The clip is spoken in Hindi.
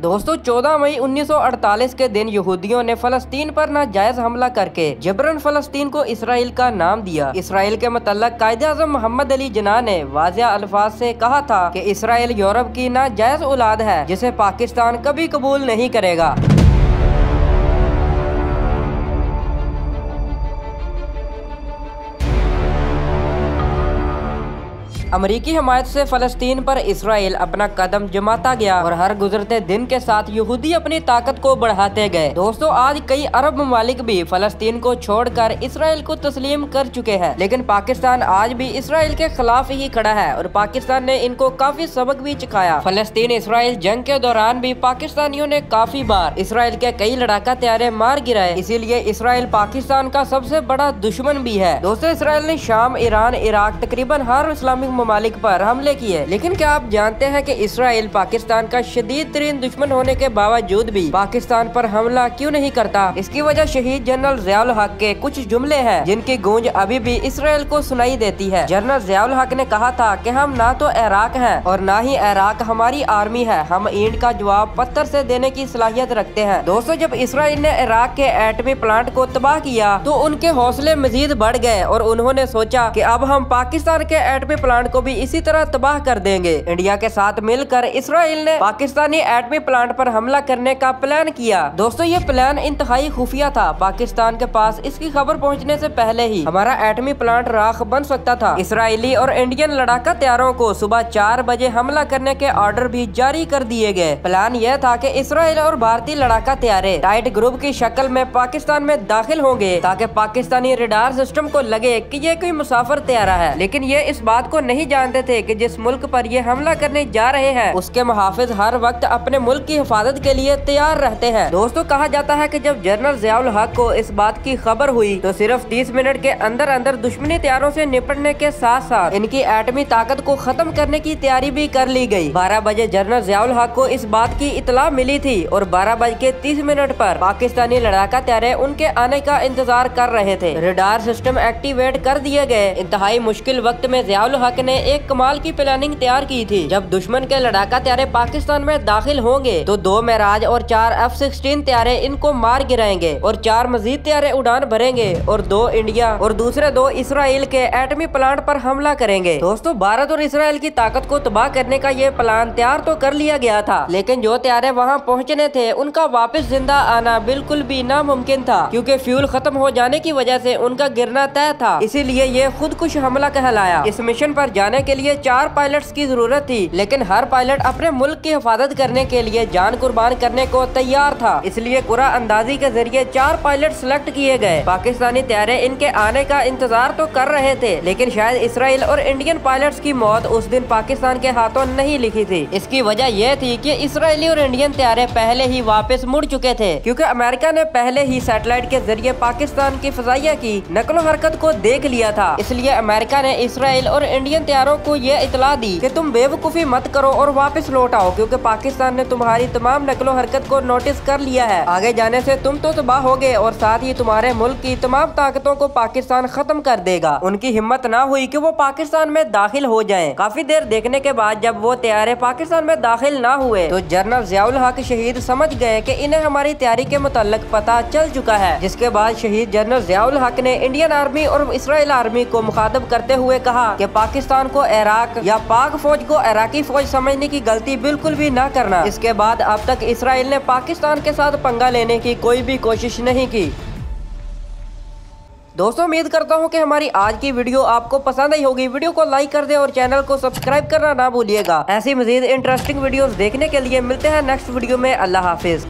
दोस्तों 14 मई 1948 के दिन यहूदियों ने फलस्तीन पर नाजायज हमला करके जबरन फलस्तीन को इसराइल का नाम दिया। इसराइल के मतलब कायदे आज़म मोहम्मद अली जना ने वाजिया अल्फाज से कहा था कि इसराइल यूरोप की नाजायज औलाद है, जिसे पाकिस्तान कभी कबूल नहीं करेगा। अमरीकी हमायत से फलस्तीन पर इसराइल अपना कदम जमाता गया और हर गुजरते दिन के साथ यहूदी अपनी ताकत को बढ़ाते गए। दोस्तों, आज कई अरब ममालिक भी फलस्तीन को छोड़कर इसराइल को तस्लीम कर चुके हैं। लेकिन पाकिस्तान आज भी इसराइल के खिलाफ ही खड़ा है और पाकिस्तान ने इनको काफ़ी सबक भी चुकाया। फलस्तीन इसराइल जंग के दौरान भी पाकिस्तानियों ने काफ़ी बार इसराइल के कई लड़ाका त्यारे मार गिराए। इसीलिए इसराइल पाकिस्तान का सबसे बड़ा दुश्मन भी है। दोस्तों, इसराइल ने शाम ईरान, इराक तकरीबन हर इस्लामिक ममालिक पर हमले किए। लेकिन क्या आप जानते हैं कि इसराइल पाकिस्तान का शदीद तरीन दुश्मन होने के बावजूद भी पाकिस्तान पर हमला क्यों नहीं करता? इसकी वजह शहीद जनरल जयाल हक के कुछ जुमले हैं, जिनकी गूंज अभी भी इसराइल को सुनाई देती है। जनरल जयाल हक ने कहा था कि हम ना तो इराक हैं और ना ही इराक हमारी आर्मी है। हम ईंट का जवाब पत्थर से देने की सलाहियत रखते हैं। दोस्तों, जब इसराइल ने इराक के एटमी प्लांट को तबाह किया तो उनके हौसले मजीद बढ़ गए और उन्होंने सोचा कि अब हम पाकिस्तान के एटमी प्लांट को भी इसी तरह तबाह कर देंगे। इंडिया के साथ मिलकर इसराइल ने पाकिस्तानी एटमी प्लांट पर हमला करने का प्लान किया। दोस्तों, ये प्लान इंतहाई खुफिया था। पाकिस्तान के पास इसकी खबर पहुँचने ऐसी पहले ही हमारा एटमी प्लांट राख बन सकता था। इसराइली और इंडियन लड़ाका तैयारों को सुबह चार बजे हमला करने के ऑर्डर भी जारी कर दिए गए। प्लान यह था कि इसराइल और भारतीय लड़ाका तैयारे टाइट ग्रुप की शक्ल में पाकिस्तान में दाखिल होंगे, ताकि पाकिस्तानी रिडार सिस्टम को लगे कि ये कोई मुसाफर तैयारा है। लेकिन ये इस बात को नहीं जानते थे कि जिस मुल्क पर ये हमला करने जा रहे हैं, उसके मुहाफिज हर वक्त अपने मुल्क की हिफाजत के लिए तैयार रहते हैं। दोस्तों, कहा जाता है कि जब जनरल जयाउल हक को इस बात की खबर हुई तो सिर्फ़ तीस मिनट के अंदर अंदर दुश्मनी तैयारों से निपटने के साथ साथ इनकी एटमी ताकत को खत्म करने की तैयारी भी कर ली गई बारह बजे जनरल जयाउल हक को इस बात की इतला मिली थी और बारह बज के तीस मिनट पर पाकिस्तानी लड़ाका तैयारे उनके आने का इंतज़ार कर रहे थे। रिडार सिस्टम एक्टिवेट कर दिए गए। इंतहाई मुश्किल वक्त में जयाउल हक ने एक कमाल की प्लानिंग तैयार की थी। जब दुश्मन के लड़ाका त्यारे पाकिस्तान में दाखिल होंगे तो दो महराज और चार एफ़ सिक्सटीन त्यारे इनको मार गिराएँगे और चार मजीद त्यारे उड़ान भरेंगे और दो इंडिया और दूसरे दो इसराइल के एटमी प्लांट पर हमला करेंगे। दोस्तों, भारत और इसराइल की ताकत को तबाह करने का ये प्लान तैयार तो कर लिया गया था, लेकिन जो त्यारे वहाँ पहुँचने थे, उनका वापस ज़िंदा आना बिल्कुल भी नामुमकिन था, क्यूँकी फ्यूल खत्म हो जाने की वजह ऐसी उनका गिरना तय था। इसीलिए ये खुद कुछ हमला कहलाया। इस मिशन पर जाने के लिए चार पायलट्स की ज़रूरत थी, लेकिन हर पायलट अपने मुल्क की हिफाजत करने के लिए जान कुर्बान करने को तैयार था। इसलिए कुरा अंदाजी के ज़रिए चार पायलट सिलेक्ट किए गए। पाकिस्तानी त्यारे इनके आने का इंतज़ार तो कर रहे थे, लेकिन शायद इसराइल और इंडियन पायलट की मौत उस दिन पाकिस्तान के हाथों नहीं लिखी थी। इसकी वजह यह थी की इसराइली और इंडियन त्यारे पहले ही वापस मुड़ चुके थे, क्यूँकी अमेरिका ने पहले ही सैटेलाइट के ज़रिए पाकिस्तान की फजाइया की, नकलो हरकत को देख लिया था। इसलिए अमेरिका ने इसराइल और इंडियन त्यारों को यह इतला दी कि तुम बेवकूफ़ी मत करो और वापस लौट आओ, क्योंकि पाकिस्तान ने तुम्हारी तमाम नकलो हरकत को नोटिस कर लिया है। आगे जाने से तुम तो तबाह हो गए और साथ ही तुम्हारे मुल्क की तमाम ताकतों को पाकिस्तान खत्म कर देगा। उनकी हिम्मत ना हुई की वो पाकिस्तान में दाखिल हो जाए। काफ़ी देर देखने के बाद जब वो तैयारे पाकिस्तान में दाखिल ना हुए तो जनरल जयाउल हक शहीद समझ गए की इन्हें हमारी तैयारी के मुतालिक पता चल चुका है। जिसके बाद शहीद जनरल जयाउल हक ने इंडियन आर्मी और इसराइल आर्मी को मुखातब करते हुए कहा कि पाकिस्तान को इराक या पाक फौज को इराकी फौज समझने की गलती बिल्कुल भी ना करना। इसके बाद अब तक इसराइल ने पाकिस्तान के साथ पंगा लेने की कोई भी कोशिश नहीं की। दोस्तों, उम्मीद करता हूँ कि हमारी आज की वीडियो आपको पसंद आई होगी। वीडियो को लाइक कर दे और चैनल को सब्सक्राइब करना ना भूलिएगा। ऐसी मजीद इंटरेस्टिंग वीडियोस देखने के लिए मिलते हैं नेक्स्ट वीडियो में। अल्लाह हाफिज।